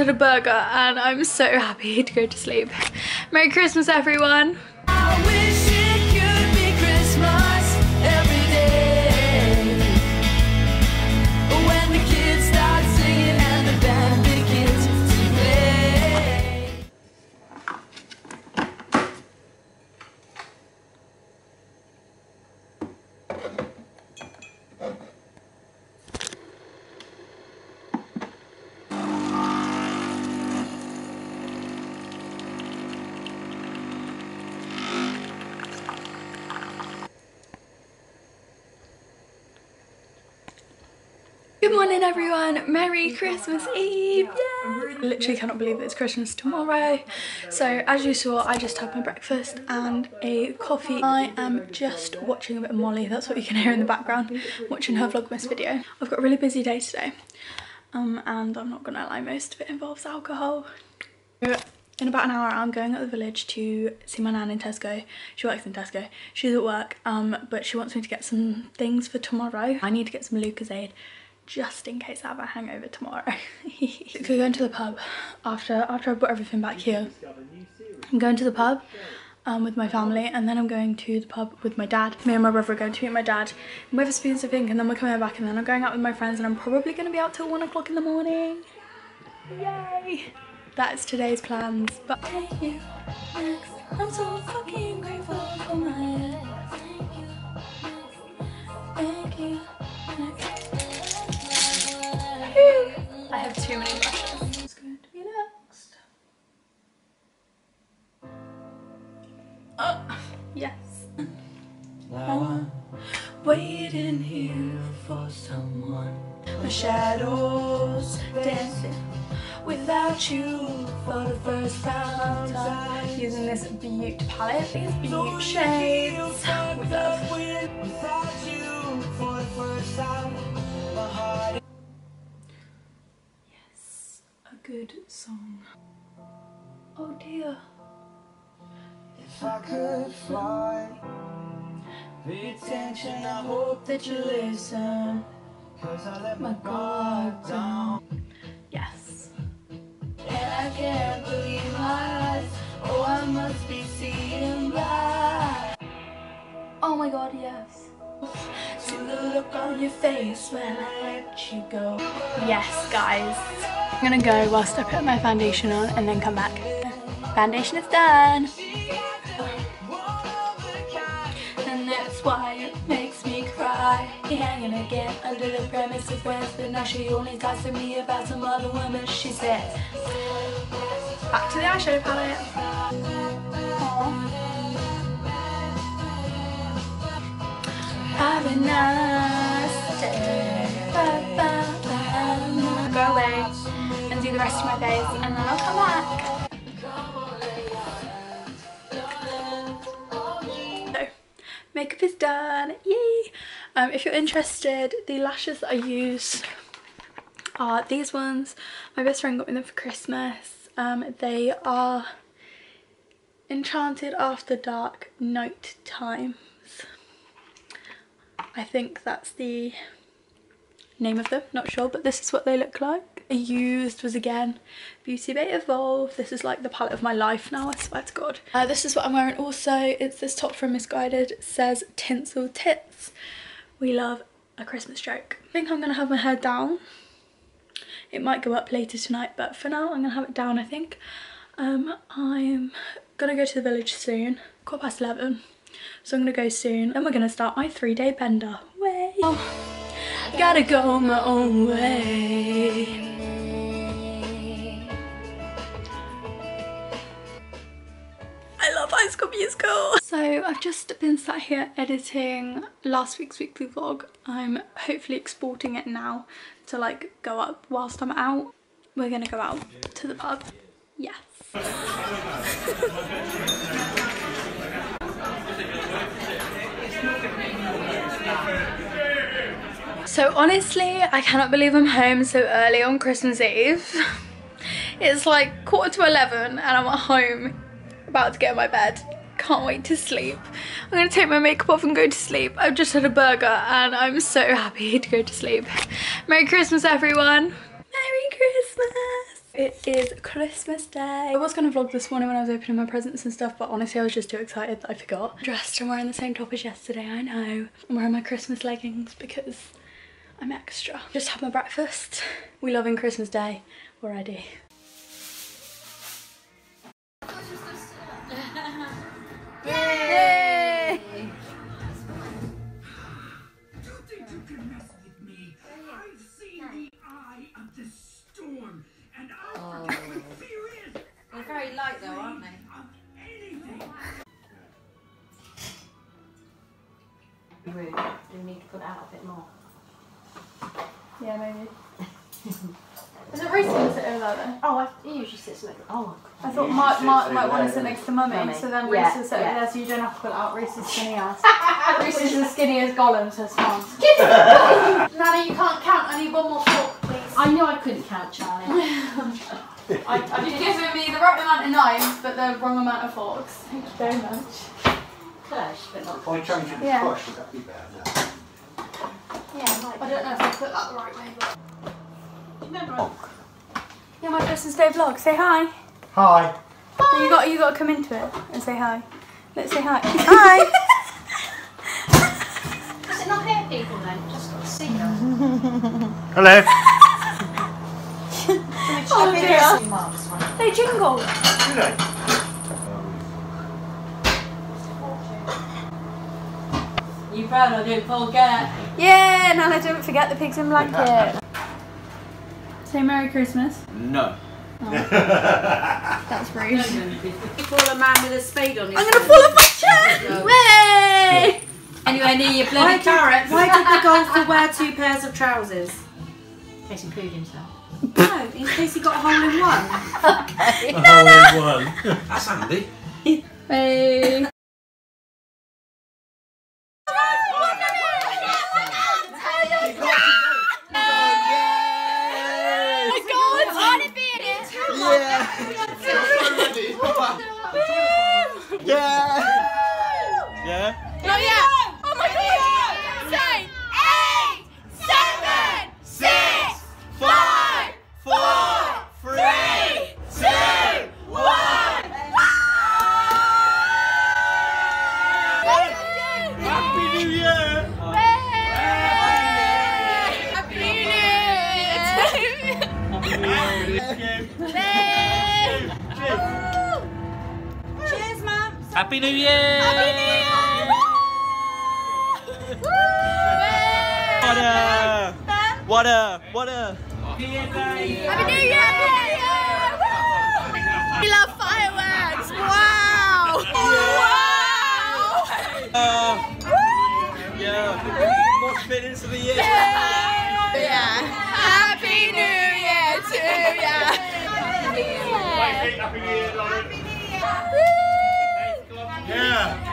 had a burger and I'm so happy to go to sleep. Merry Christmas everyone. Good morning everyone, Merry Christmas Eve, Yay! Literally cannot believe it's Christmas tomorrow. So as you saw, I just had my breakfast and a coffee. I am just watching a bit of Molly, that's what you can hear in the background, watching her Vlogmas video. I've got a really busy day today um, and I'm not gonna lie, most of it involves alcohol. In about an hour, I'm going at the village to see my nan in Tesco. She works in Tesco. She's at work, um, but she wants me to get some things for tomorrow. I need to get some Lucozade just in case I have a hangover tomorrow. We're going to the pub after after I put everything back here. I'm going to the pub um, with my family and then I'm going to the pub with my dad. Me and my brother are going to meet my dad in Wetherspoons I think and then we're coming back and then I'm going out with my friends and I'm probably going to be out till one o'clock in the morning. Yay! That's today's plans. But waiting here for someone. My shadows dancing without you for the first time. Using this Beaut palette, these Beaut shades with love. good song. Oh dear. If I could fly, pay attention, I hope that you listen. Cause I let my guard down. Yes. And I can't believe my eyes. Oh, I must be seeing black. Oh my god, yes. See the look on your face when I let you go. Yes, guys. I'm gonna go whilst I put my foundation on and then come back. Foundation is done. Me cry. Hanging again under the premise of friends, but now she only talks to me about some other woman. She says, back to the eyeshadow palette. Aww. Have a nice day. Bye -bye. Go away and do the rest of my face and then I'll come back. So, makeup is done, yay! Um, if you're interested, the lashes that I use are these ones. My best friend got me them for Christmas. Um, they are Enchanted After Dark Night Times. I think that's the name of them, not sure, but this is what they look like. I used was again Beauty Bay Evolve. This is like the palette of my life now, I swear to God. Uh, this is what I'm wearing also. It's this top from Missguided. It says Tinsel Tits. We love a Christmas joke. I think I'm to have my hair down. It might go up later tonight, but for now I'm to have it down, I think. Um, I'm to go to the village soon. Quarter past 11. So I'm to go soon. Then we're to start my three-day bender. Way! Oh, gotta go my own way. So I've just been sat here editing last week's weekly vlog. I'm hopefully exporting it now to like go up whilst I'm out. We're gonna go out to the pub. Yes. so honestly, I cannot believe I'm home so early on Christmas Eve. It's like quarter to 11 and I'm at home about to get in my bed. Can't wait to sleep. I'm gonna take my makeup off and go to sleep. I've just had a burger and I'm so happy to go to sleep. Merry Christmas everyone. Merry Christmas. It is Christmas Day. I was going to vlog this morning when I was opening my presents and stuff, but honestly I was just too excited that I forgot. Dressed, I'm wearing the same top as yesterday, I know. I'm wearing my Christmas leggings because I'm extra. Just had my breakfast. We love in Christmas Day. We're ready. Bit more? Yeah, maybe. Is it Reese going to sit over there then? Oh, I, he usually sits next. Oh, I thought Mark, Mark might want to sit next to Mummy, Mummy. so then Reese Yeah, will sit yeah. over there so you don't have to pull it out Reese's skinny ass. Reese is as skinny as Gollum, so it's fine. Nana, you can't count. I need one more fork, please. I knew I couldn't count, Charley. I, I You've given me the right amount of knives, but the wrong amount of forks. Thank you very much. Close, but not. If I change it to Yeah. crush, would that be better now? Yeah, I don't know if I put that the right way, but... Remember, oh. Yeah, my Christmas Day vlog. Say hi. Hi. Hi. You got you got to come into it and say hi. Let's say hi. Hi. does it not hear people then? Just got to see them. Hello. Oh dear. They jingle. Do they? You better don't forget. Yeah, Nana, don't forget the pigs in blanket. Say Merry Christmas. No. Oh. That's rude. You fall a man with a spade on his I'm gonna fall off my chair. Way! Anyway, near your bloody carrots. Why did the golfer wear two pairs of trousers? In case he pooed himself. No, in case he got a hole in one. A hole in one. That's handy. Hey. Yeah. Not yet. Oh my god. Say eight, seven, six, five, Four, three, two, one. Happy New Year! Cheers, Happy New Year! Happy New Year! Woo! Water! Water! Water! Happy New Year! Happy New Year! We love fireworks! Wow! Wow! Uh, yeah. More fit into the year. Yeah. Happy New Year to ya. Happy New Year. Happy New Year. Yeah.